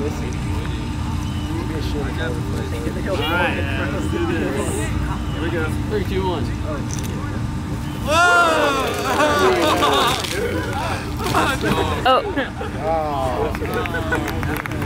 All right, let's do this. Here we go. Three, two, one. Oh. oh